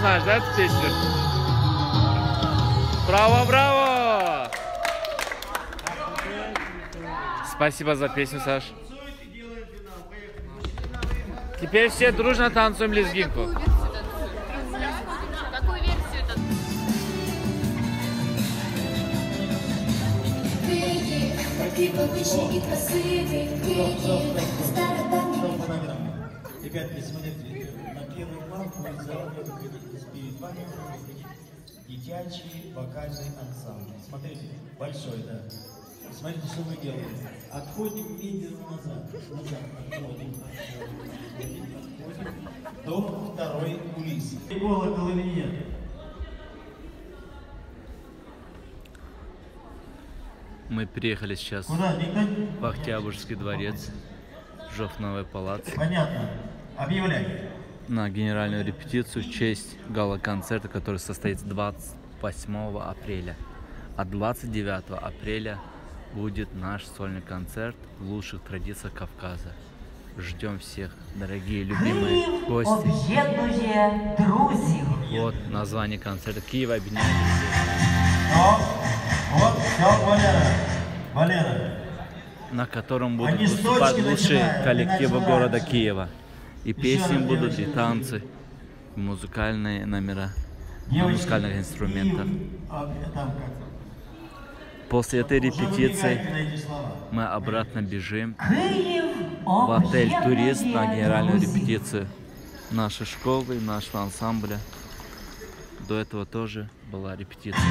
знаешь, да, эту песню? Браво, браво! Спасибо за песню, Саш. Теперь все дружно танцуем лезгинку. Какую версию танцуют? Київ, такий величний і красивий Київ, стародавній по номерам. Ребятки, смотрите, на первый план будет заявлен перед вами детячий вокальный ансамбль. Смотрите, большой, да. Смотрите, что мы делаем. Отходим медленно назад, назад, отходим, отходим, отходим до второй кулисы. Колокол или нет? Мы приехали сейчас Куда? В Октябрьский дворец, Жофновый палац, Понятно. Объявляй на генеральную репетицию в честь гала-концерта, который состоится 28 апреля. А 29 апреля будет наш сольный концерт в лучших традициях Кавказа. Ждем всех, дорогие, любимые Київ гости. об'єднує друзів. Вот название концерта Киев объединяет всех, Но, вот, все, Валера. Валера. на котором будут Они с выступать точки лучшие начинают, коллективы иначе города нравится. Киева. И Еще песни раз, будут, и девочки, танцы, и музыкальные номера на Девочки, музыкальных инструментах. Киев, а, там как? После этой Уже выбегайте репетиции на эти слова. мы обратно бежим Київ в отель об'єднує «Турист» на генеральную друзів. репетицию нашей школы, нашего ансамбля. До этого тоже была репетиция.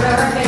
Parabéns.